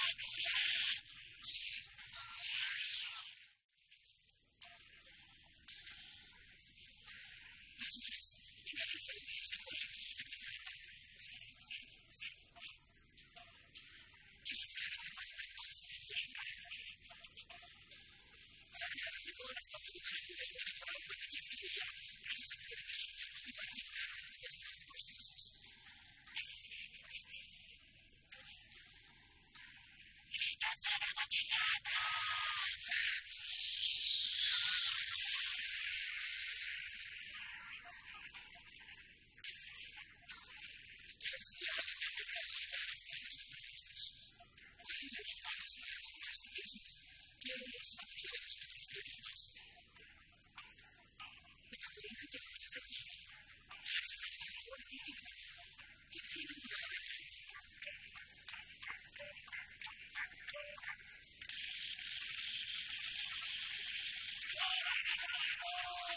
だ Yes,